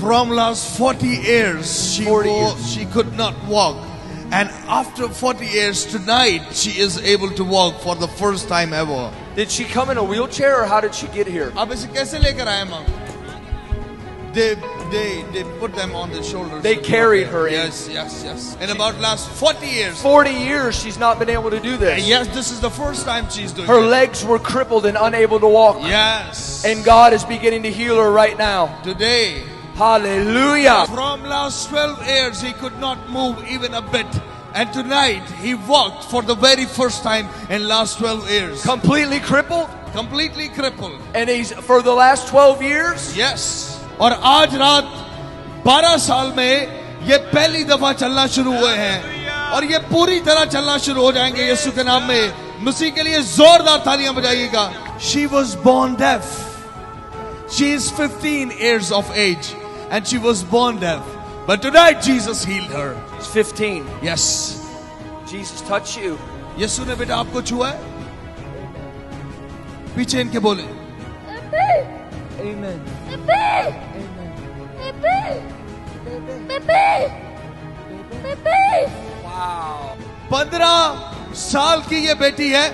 From last 40 years, she, 40 wa- years. she could not walk. And after 40 years, tonight, she is able to walk for the first time ever. Did she come in a wheelchair or how did she get here? अब इसे कैसे लेकर आए माँ They, they, they put them on the shoulders. They carried her in. Yes, yes, yes. In about last 40 years. 40 years she's not been able to do this. Yes, this is the first time she's doing Her it. legs were crippled and unable to walk. Yes. And God is beginning to heal her right now. today, Hallelujah. from last 12 years, he could not move even a bit. And tonight, he walked for the very first time in last 12 years. Completely crippled. Completely crippled. And he's for the last 12 years. Yes. और आज रात 12 साल में ये पहली दफा चलना शुरू हुए हैं और ये पूरी तरह चलना शुरू हो जाएंगे यीशु के नाम में मसीह के लिए जोरदार तालियां बजाइएगा she was born deaf she is 15 years of age And she was born deaf but tonight jesus healed her She's 15. yes Jesus touch you. यीशु ने बेटा आपको छुआ है पीछे इनके बोले Amen. Wow. पंद्रह साल की ये बेटी है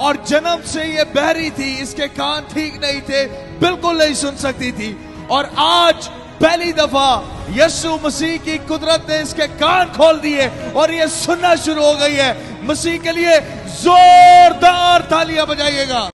और जन्म से ये बहरी थी इसके कान ठीक नहीं थे बिल्कुल नहीं सुन सकती थी और आज پہلی دفعہ یسو مسیح کی قدرت نے اس کے کان کھول دیے اور یہ سننا شروع ہو گئی ہے۔ مسیح کے لیے زوردار تالیاں بجائیے گا۔